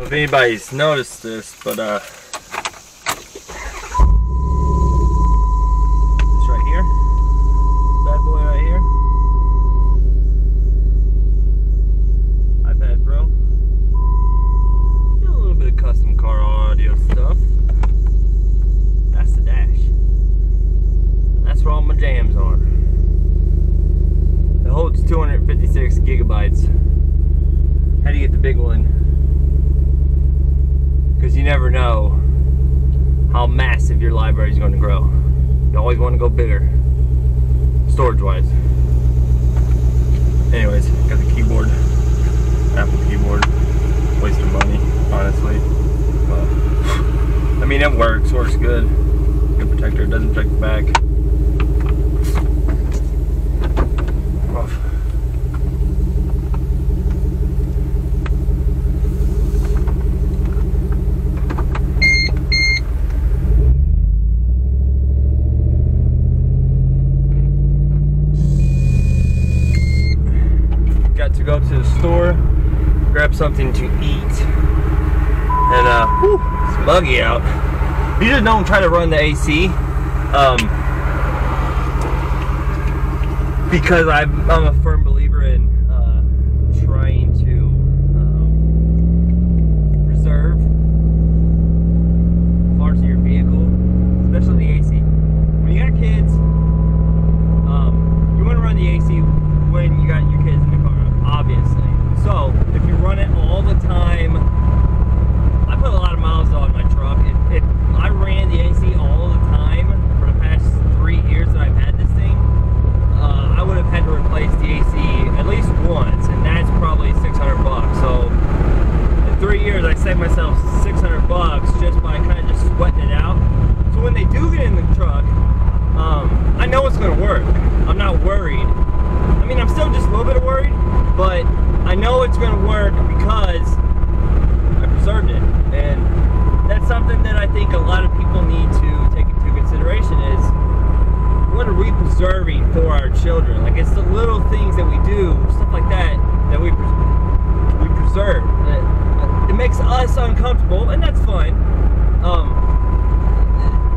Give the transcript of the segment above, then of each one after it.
know if anybody's noticed this, but uh, it's right here. Bad boy right here. iPad Pro. Do a little bit of custom car audio stuff. That's the dash. That's where all my jams are. It holds 256 gigabytes. How do you get the big one? Because you never know how massive your library is going to grow. You always want to go bigger, storage wise. Anyways, got the keyboard, Apple keyboard. Waste of money, honestly. But, I mean, it works, works good. Good protector, doesn't protect the back. Rough. got to go to the store, grab something to eat, and uh, whew, it's muggy out. You just don't try to run the AC, um, because I'm, I'm a firm believer in uh, trying to um, preserve parts of your vehicle, especially the AC. When you got kids, um, you want to run the AC when you got your kids in the car, obviously. So if you run it all the time, I put a lot of miles on my truck. If, if I ran the AC all the time for the past three years that I've had this thing, uh, I would have had to replace the AC at least once, and that's probably 600 bucks. So in three years, I saved myself 600 bucks just by kind of just sweating it out. So when they do get in the truck, um, I know it's going to work. I'm not worried. I mean, I'm still just a little bit worried, but I know it's going to work because I preserved it. And that's something that I think a lot of people need to take into consideration is what are we preserving for our children? Like it's the little things that we do, stuff like that, that we we preserve. It, it makes us uncomfortable, and that's fine. Um,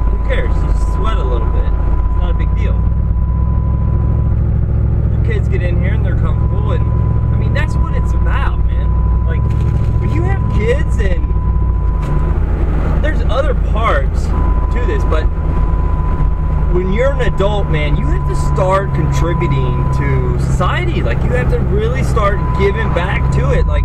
who cares? You sweat a little bit. It's not a big deal. Your kids get in here and they're comfortable, and I mean that's what it's about, man. Like when you have kids and there's other parts to this, but when you're an adult, man, you have to start contributing to society. Like you have to really start giving back to it. Like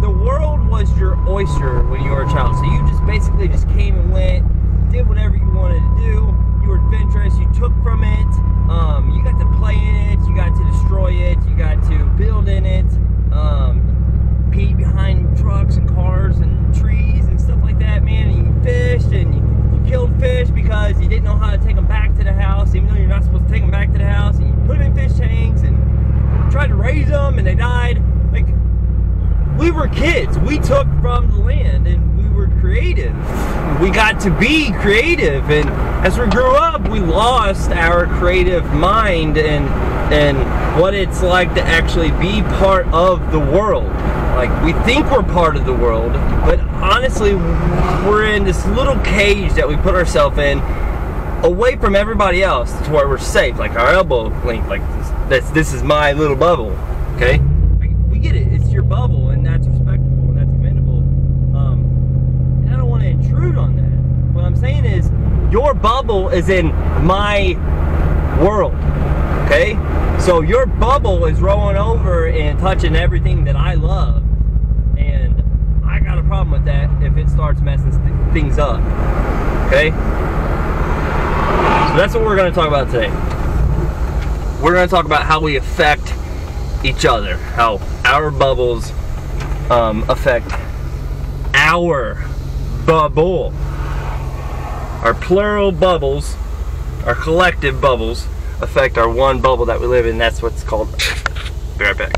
the world was your oyster when you were a child. So you just basically just came and went, did whatever you wanted to do. You were adventurous. You took from it. Um, you got to play in it. You got to destroy it. You got to build in it. Um, pee behind trucks and cars and trees and stuff like that, man. And you fished and you, you killed fish because you didn't know how to take them back to the house, even though you're not supposed to take them back to the house. And you put them in fish tanks and tried to raise them and they died. Like we were kids. We took from the land and we were creative. We got to be creative and as we grew up we lost our creative mind and and what it's like to actually be part of the world. Like we think we're part of the world, but honestly we're in this little cage that we put ourselves in away from everybody else to where we're safe, like our elbow length, like this, this is my little bubble, okay? We get it, it's your bubble, and that's respectable, and that's commendable. Um, and I don't want to intrude on that. What I'm saying is, your bubble is in my world, okay? So your bubble is rolling over and touching everything that I love, and I got a problem with that if it starts messing th- things up, okay? So that's what we're going to talk about today. We're going to talk about how we affect each other, how our bubbles um, affect our bubble. Our plural bubbles, our collective bubbles, affect our one bubble that we live in. That's what's called. Be right back.